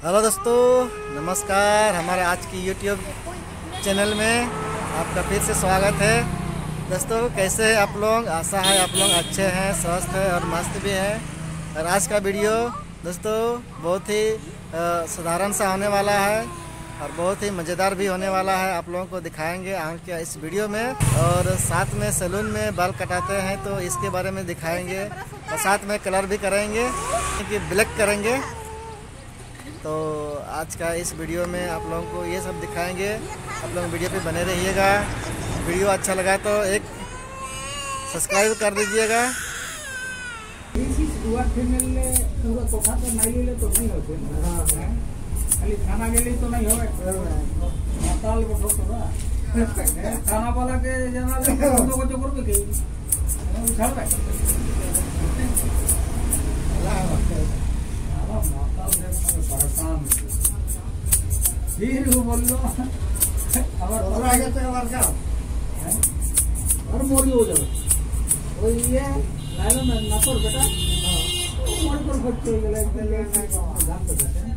Hello दोस्तों, नमस्कार। हमारे आज की यूट्यूब चैनल में आपका फिर से स्वागत है। दोस्तों, कैसे हैं आप लोग? आशा है आप लोग अच्छे हैं, स्वस्थ हैं और मस्त भी हैं। और आज का वीडियो, दोस्तों, बहुत ही साधारण सा होने वाला है और बहुत ही मज़ेदार भी होने वाला है। आप लोगों को दिखाएँगे आज के इस वीडियो में। और साथ में सैलून में बाल कटाते हैं तो इसके बारे में दिखाएँगे और साथ में कलर भी करेंगे, कि ब्लैक करेंगे। तो आज का इस वीडियो में आप लोगों को ये सब दिखाएँगे। आप लोग वीडियो पे बने रहिएगा। वीडियो अच्छा लगा तो एक सब्सक्राइब कर दीजिएगा। खाना के जना तो करबे फिर वो बोल। लो और और आ हाँ। तो तो जाते हैं वर्का और मोरी हो जाओ। ओ ये लाइनो में ना पर बेटा मोरी पर फटते हो गए एकदम ले ना काम कर जाते हैं।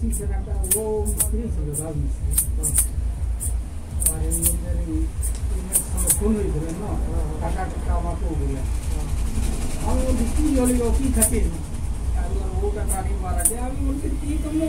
ठीक से ना वो फ्री से बात में। और ये तेरे फ़ोन हुई थे ना। टाटा टाटा मार को गया। और वो बिस्ती वाली ओकी थके और वो का काटी मारा के अभी उनके तीन कमों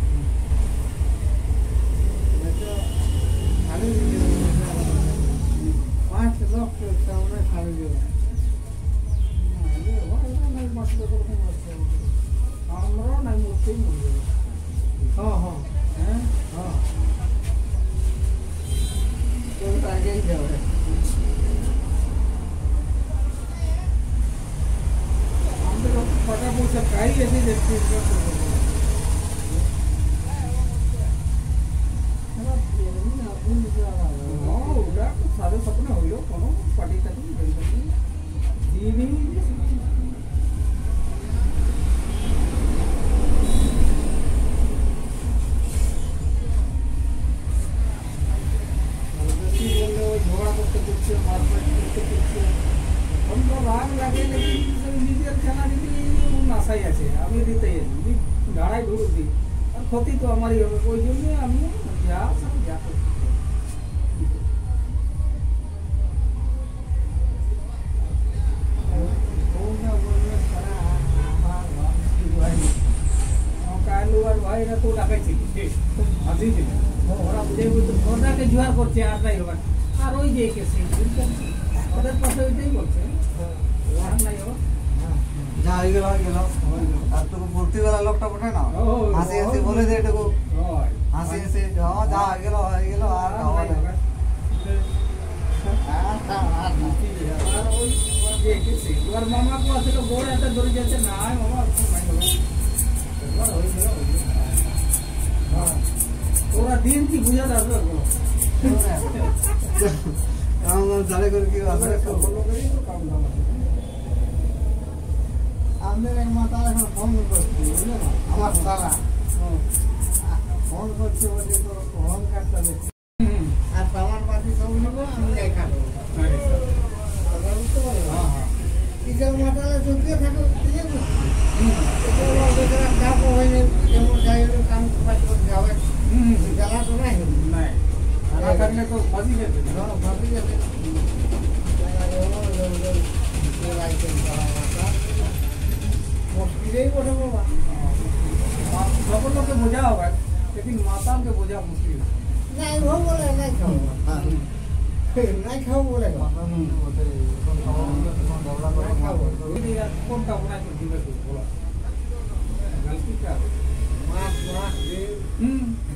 ওটা করতে করছে মারপিট করতে করছে আমরা রাগ লাগে নিজের খানা যদি আশাই আছে আমি দিতে যদি গাড়াই ধরু দিই আর ক্ষতি তো আমারই হবে, ওই জন্য আমি আর নাই আর লোকটা ওঠে না হাসি হাসি বলে দে এটুকু হাসি হাসি যা হয়ে গেল হয়ে গেল আর মামা কোয়া ছিল বড় একটা দড়ি যাচ্ছে না মামা হয়ে গেল ওরা দিন কি বুঝা যাবে আমার জানে করে কি আসলে আমাদের এক মাতা এখন ফোন করছি বুঝলে? না আমার তারা। ফোন করছে বলে তোর ফোন কাটটা দেখছি আর আমার পাতি সব নিব আমি যাই খাব কথা বুঝতে পারো কিসের মাতালে চলতে থাকো ঠিক जला तो नहीं नहीं हरा करने तो फंसी गए थे हाँ फंसी गए थे मुश्किल ही बोले बाबा सब लोग के बोझा होगा लेकिन माता के बोझा मुश्किल नहीं वो बोले नहीं खाओ नहीं खाओ बोले कौन का बना बोला गलती क्या माँ माँ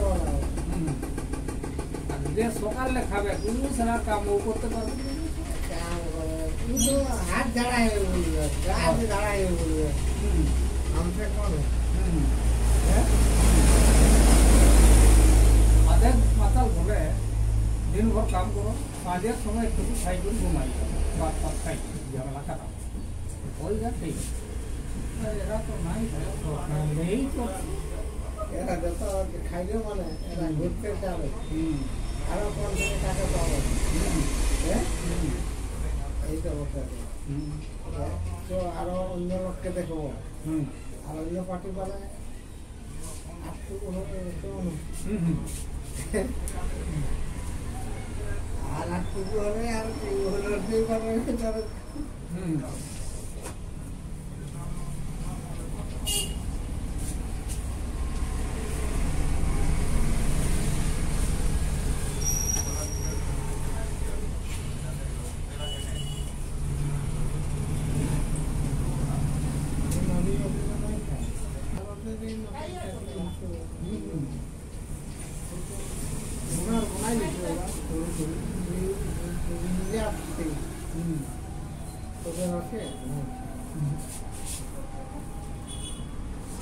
বলা হুম। আর যে সকালে খাবে কোনো সারা কাম ও করতে পারবে না। কিন্তু হাত দাঁড়ায় বলবে হাত দাঁড়ায় বলবে হুম, हमसे कौन है হুম। हैं? আধে মাতাল ঘরে দিনভর কাম করো কাজের সময় একটু খাই করে ঘুমাই। ভাত ফাত খাই ঝামেলা কাটা ওই যা ঠিক এরা তো নাই নেই তো এরা যত খাইলে মানে এরা ঘুরতে যাবে। আরও থেকে টাকা পাবো হ্যাঁ? বলতে হবে। হুম, তো আরও অন্য লোককে দেখব। আর অন্য পার্টি আর তো কোনো anak ko ano yan, iulad din pa rin.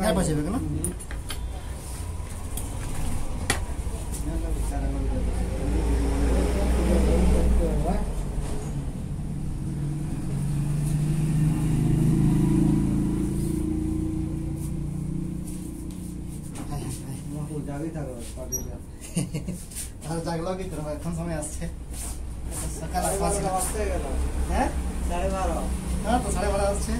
Apa sih itu? তাহলে জাগলো কি করব এখন সময় আসছে সকাল আসতে গেল হ্যাঁ? সাড়ে বারো। হ্যাঁ তো সাড়ে বারো আসছে